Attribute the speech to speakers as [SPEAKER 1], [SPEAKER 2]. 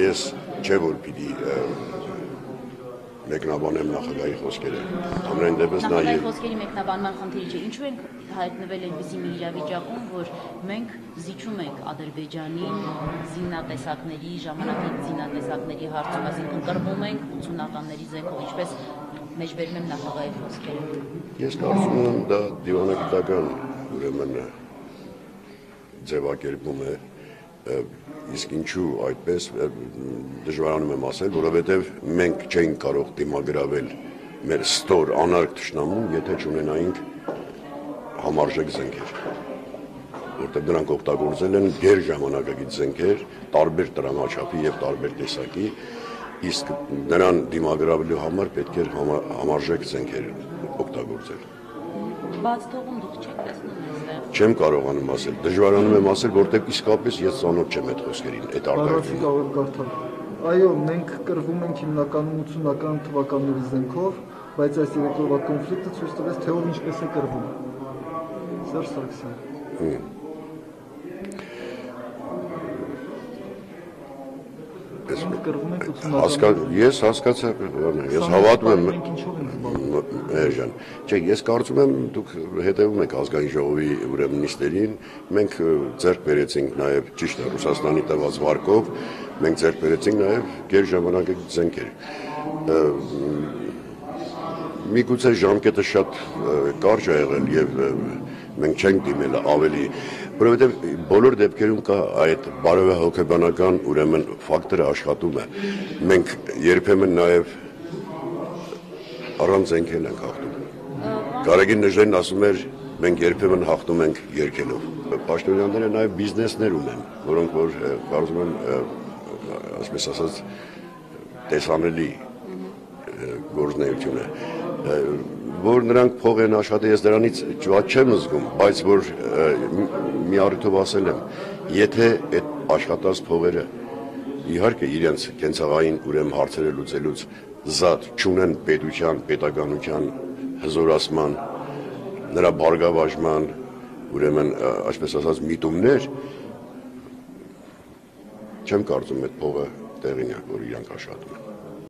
[SPEAKER 1] ես չէ որ պիտի մեկնաբանեմ նախագահի խոսքերը։ Ամեն դեպս նա
[SPEAKER 2] Նախագահի խոսքերի մեկնաբանման խնդիրը չէ։ Ինչու ենք հայտնվել այնպիսի մի իրավիճակում, որ մենք զիջում ենք Ադրբեջանին զինատեսակների, ժամանակի զինատեսակների հարցում, այսինքն կռվում ենք 80-ականների զենքով, ինչպես մեջբերում եմ նախագահի խոսքերը։
[SPEAKER 1] Ես կարծում եմ դա դիվանագիտական ուրեմն ձևակերպում է իսկ ինչու այդպես դժվարանում եմ ասել, որովհետև մենք չենք կարող դիմագրավել մեր ստոր անարգ ճշնամուն, եթե չունենայինք համարժեք զենքեր որտեղ դրանք օգտագործել են ģեր ժամանակակից զենքեր, տարբեր տրամաչափի եւ տարբեր տեսակի, իսկ նրան դիմագրավելու համար պետք էր համարժեք զենքեր օգտագործել։
[SPEAKER 2] Բաց թողում դուք չեք տեսնում այստեղ։
[SPEAKER 1] Չեմ կարողանում ասել, դժվարանում եմ ասել, որտեղ իսկապես ես ծանոթ չեմ այդ խոսքերին, այդ
[SPEAKER 3] արտահայտությունը։ կարող կարդալ։ Այո, մենք կրվում ենք հիմնականում 80-ական թվականների զենքով, բայց այս երեկոյա կոնֆլիկտը ցույց տվեց, թե ով ինչպես է կրվում։ Սերժ Սարգսյան։ կրվում եք 80-ական։
[SPEAKER 1] Ես հասկացա, ես հավատում եմ Էժան։ Չէ, ես կարծում եմ դուք հետևում եք ազգային ժողովի ուրեմն նիստերին, մենք ձեռք բերեցինք նաև ճիշտ է Ռուսաստանի տված վարկով, մենք ձեռք բերեցինք նաև գեր ժամանակակից զենքեր միգուցե ժամկետը շատ կարճ է եղել եւ մենք չենք դիմել ավելի որովհետեւ բոլոր դեպքերում կա այդ բարոյահոգեբանական ուրեմն ֆակտորը աշխատում է մենք երբեմն նաեւ առանց զենքել ենք հաղթում Կարագին Նժդեն ասում էր մենք երբեմն հաղթում ենք երկելով Պաշտոնյաները նաեւ բիզնեսներ ունեն որոնք որ կարծում եմ ասես ասած տեսանելի գործնեություն է որ նրանք փող են աշխատել, ես դրանից ջուատ չեմ զգում, բայց որ մի առիթով ասել եմ, եթե այդ աշխատած փողերը իհարկե իրենց կենցաղային ուրեմ հարցերը լուծելուց զատ ճունեն պետության, պետականության հզորացման, նրա բարգավաճման, ուրեմն այսպես ասած միտումներ չեմ կարծում այդ փողը տեղին է, որ իրանք աշխատում են։